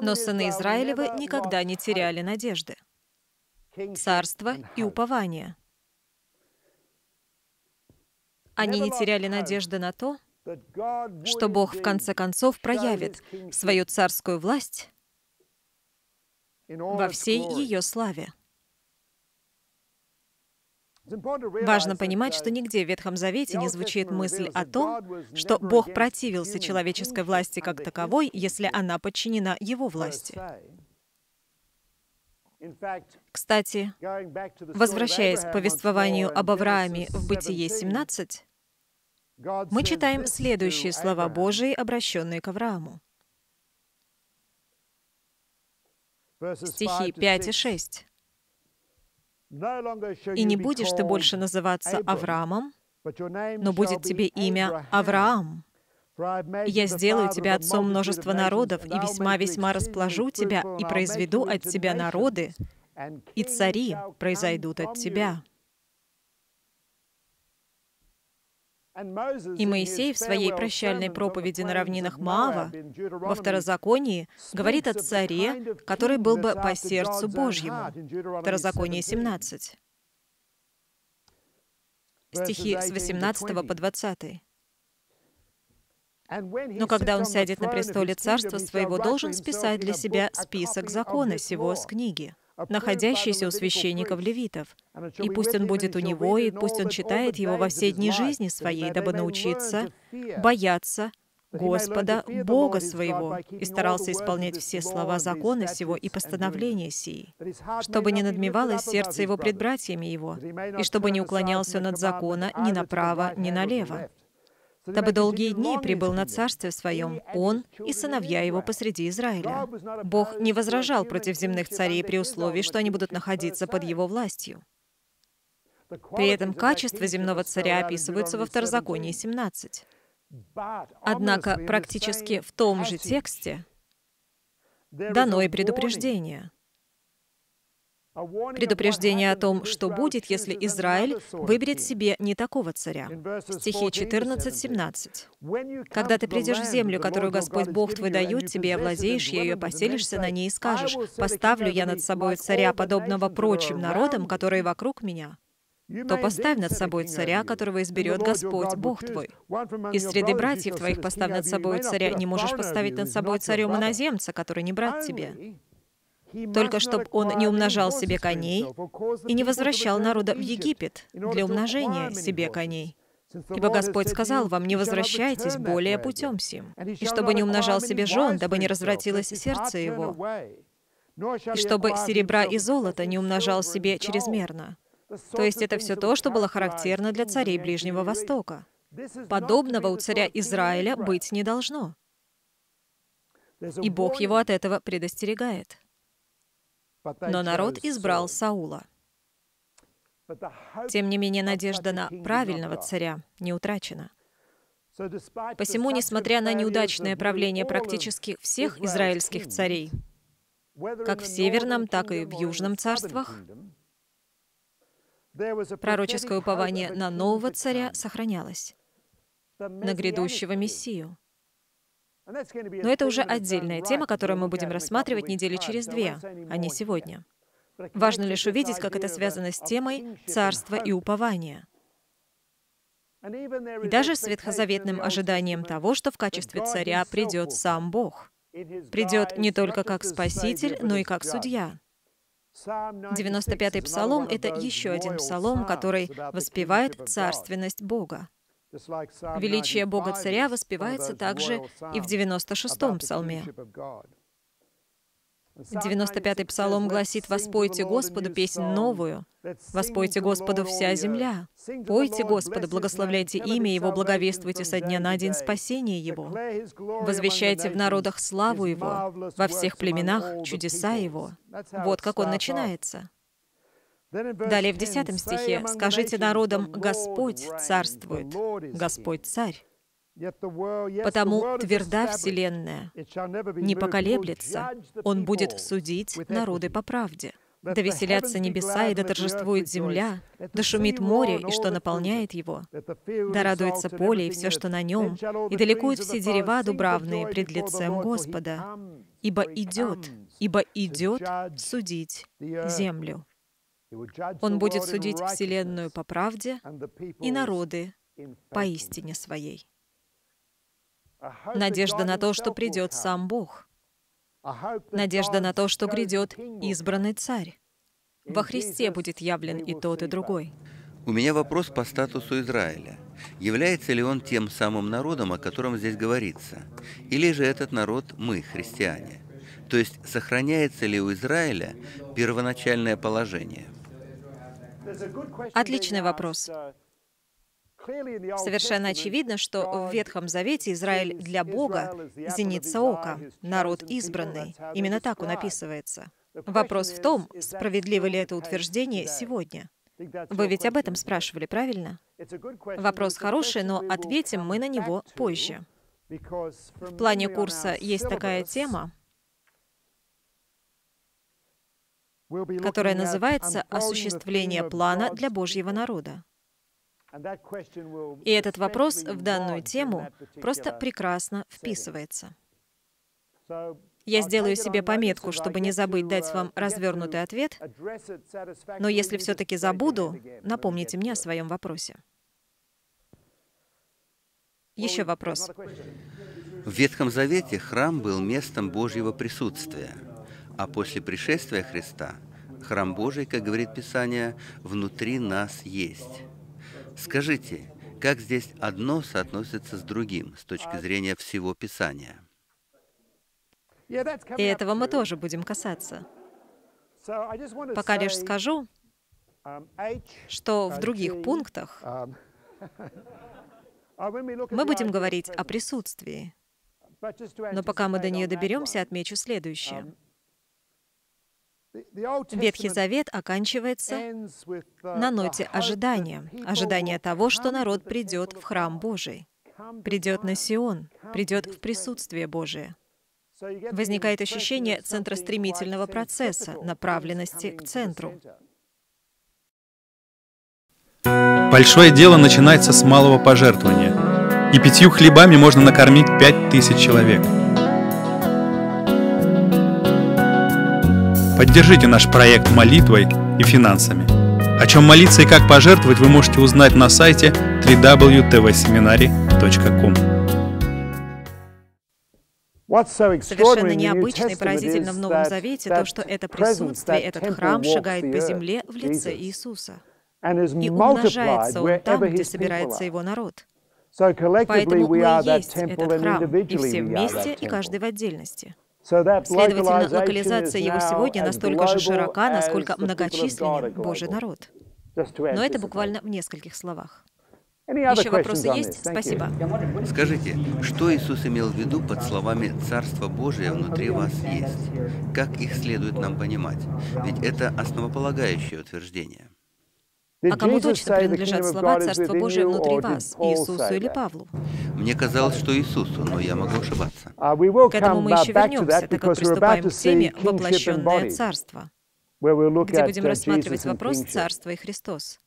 Но сыны Израилевы никогда не теряли надежды, царства и упования. Они не теряли надежды на то, что Бог в конце концов проявит свою царскую власть во всей ее славе. Важно понимать, что нигде в Ветхом Завете не звучит мысль о том, что Бог противился человеческой власти как таковой, если она подчинена Его власти. Кстати, возвращаясь к повествованию об Аврааме в Бытие 17, мы читаем следующие слова Божии, обращенные к Аврааму. Стихи 5 и 6. «И не будешь ты больше называться Авраамом, но будет тебе имя Авраам. Я сделаю тебя отцом множества народов, и весьма-весьма расположу тебя, и произведу от тебя народы, и цари произойдут от тебя». И Моисей в своей прощальной проповеди на равнинах Маава во Второзаконии говорит о царе, который был бы по сердцу Божьему. Второзаконие 17. Стихи с 18 по 20. Но когда он сядет на престоле царства своего, должен списать для себя список закона сего с книги находящийся у священников левитов. И пусть он будет у него, и пусть он читает его во все дни жизни своей, дабы научиться бояться Господа, Бога своего, и старался исполнять все слова закона сего и постановления сии, чтобы не надмевалось сердце его пред братьями его, и чтобы не уклонялся он от закона ни направо, ни налево, дабы долгие дни прибыл на царстве своем он и сыновья его посреди Израиля. Бог не возражал против земных царей при условии, что они будут находиться под его властью. При этом качества земного царя описываются во Второзаконии 17. Однако практически в том же тексте дано и предупреждение — Предупреждение о том, что будет, если Израиль выберет себе не такого царя. Стихи 14-17. «Когда ты придешь в землю, которую Господь Бог твой дает тебе, овладеешь ею, поселишься на ней и скажешь, «Поставлю я над собой царя, подобного прочим народам, которые вокруг меня», то поставь над собой царя, которого изберет Господь, Бог твой. Из среды братьев твоих поставь над собой царя, не можешь поставить над собой царем иноземца, который не брат тебе только чтобы он не умножал себе коней и не возвращал народа в Египет для умножения себе коней. Ибо Господь сказал вам, не возвращайтесь более путем сим, и чтобы не умножал себе жен, дабы не развратилось сердце его, и чтобы серебра и золото не умножал себе чрезмерно. То есть это все то, что было характерно для царей Ближнего Востока. Подобного у царя Израиля быть не должно. И Бог его от этого предостерегает. Но народ избрал Саула. Тем не менее, надежда на правильного царя не утрачена. Посему, несмотря на неудачное правление практически всех израильских царей, как в Северном, так и в Южном царствах, пророческое упование на нового царя сохранялось, на грядущего Мессию. Но это уже отдельная тема, которую мы будем рассматривать недели через две, а не сегодня. Важно лишь увидеть, как это связано с темой царства и упования. И даже с ветхозаветным ожиданием того, что в качестве царя придет сам Бог. Придет не только как Спаситель, но и как Судья. 95-й псалом — это еще один псалом, который воспевает царственность Бога. Величие Бога-Царя воспевается также и в 96-м псалме. 95-й псалом гласит «Воспойте Господу песнь новую, воспойте Господу вся земля, пойте Господа, благословляйте имя Его, благовествуйте со дня на день спасения Его, возвещайте в народах славу Его, во всех племенах чудеса Его». Вот как он начинается. Далее в 10 стихе «Скажите народам, Господь царствует, Господь царь». Потому тверда вселенная, не поколеблется, Он будет судить народы по правде. Да веселятся небеса, и да торжествует земля, да шумит море, и что наполняет его. Да радуется поле, и все, что на нем, и далекуют все дерева дубравные пред лицем Господа. Ибо идет, ибо идет судить землю. Он будет судить Вселенную по правде и народы по истине своей. Надежда на то, что придет сам Бог. Надежда на то, что грядет избранный царь. Во Христе будет явлен и тот, и другой. У меня вопрос по статусу Израиля. Является ли он тем самым народом, о котором здесь говорится? Или же этот народ мы, христиане? То есть сохраняется ли у Израиля первоначальное положение? Отличный вопрос. Совершенно очевидно, что в Ветхом Завете Израиль для Бога — зеница ока, народ избранный. Именно так он описывается. Вопрос в том, справедливо ли это утверждение сегодня. Вы ведь об этом спрашивали, правильно? Вопрос хороший, но ответим мы на него позже. В плане курса есть такая тема, которая называется «Осуществление плана для Божьего народа». И этот вопрос в данную тему просто прекрасно вписывается. Я сделаю себе пометку, чтобы не забыть дать вам развернутый ответ, но если все-таки забуду, напомните мне о своем вопросе. Еще вопрос. В Ветхом Завете храм был местом Божьего присутствия, а после пришествия Христа храм Божий, как говорит Писание, внутри нас есть. Скажите, как здесь одно соотносится с другим с точки зрения всего Писания? И этого мы тоже будем касаться. Пока лишь скажу, что в других пунктах мы будем говорить о присутствии. Но пока мы до нее доберемся, отмечу следующее. Ветхий Завет оканчивается на ноте ожидания. Ожидания того, что народ придет в храм Божий, придет на Сион, придет в присутствие Божие. Возникает ощущение центростремительного процесса, направленности к центру. Большое дело начинается с малого пожертвования, и пятью хлебами можно накормить пять тысяч человек – Поддержите наш проект молитвой и финансами. О чем молиться и как пожертвовать вы можете узнать на сайте www.tvseminary.com. Совершенно необычно и поразительно в Новом Завете то, что это присутствие, этот храм шагает по земле в лице Иисуса. И умножается он там, где собирается его народ. Поэтому мы есть этот храм, и все вместе, и каждый в отдельности. Следовательно, локализация его сегодня настолько же широка, насколько многочисленен Божий народ. Но это буквально в нескольких словах. Еще вопросы есть? Спасибо. Скажите, что Иисус имел в виду под словами «Царство Божие внутри вас есть»? Как их следует нам понимать? Ведь это основополагающее утверждение. А кому точно принадлежат слова «Царство Божие внутри вас» – Иисусу или Павлу? Мне казалось, что Иисусу, но я могу ошибаться. Uh, к этому мы еще вернемся, так как приступаем к теме «Воплощенное Царство», где будем uh, рассматривать вопрос Царства и Христос.